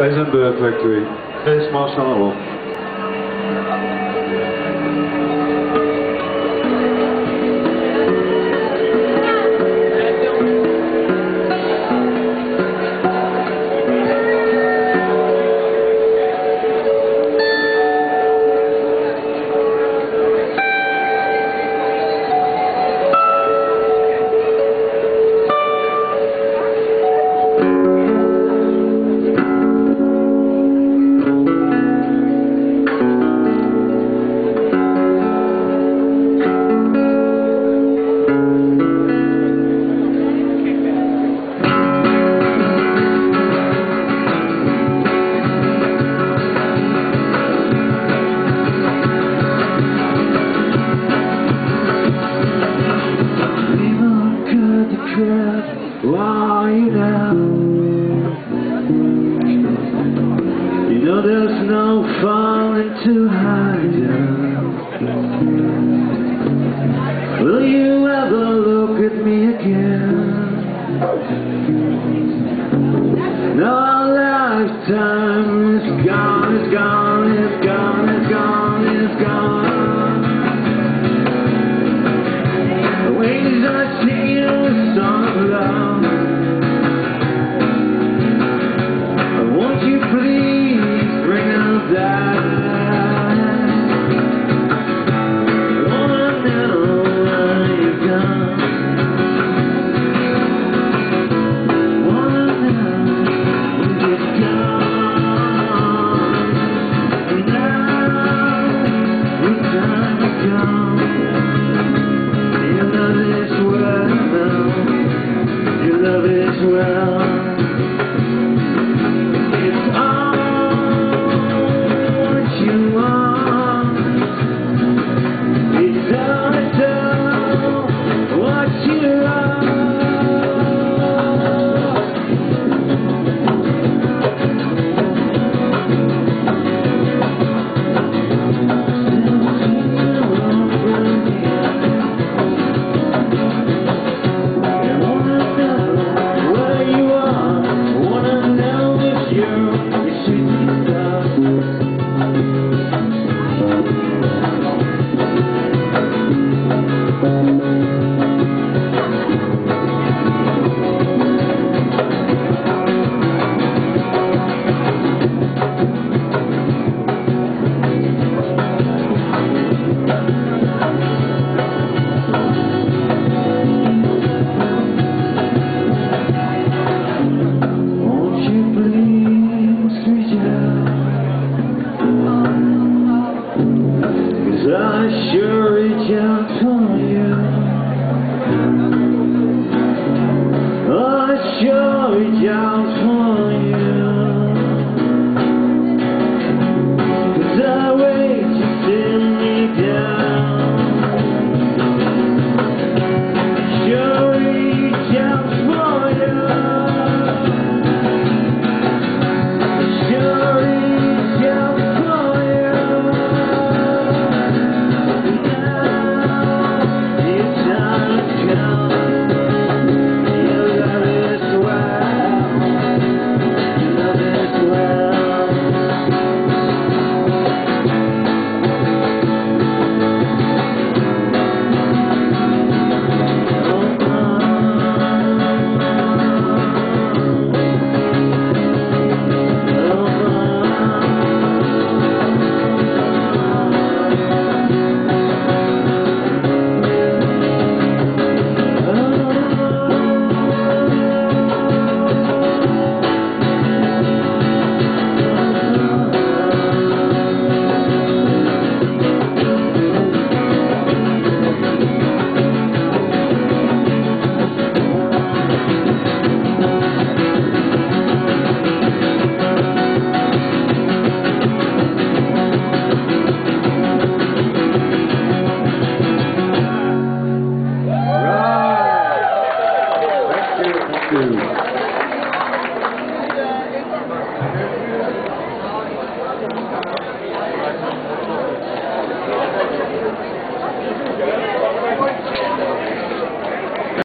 Eisenberg Factory. Grace Marshall. There's no folly to hide. Will you ever look at me again? No lifetime. We powiedział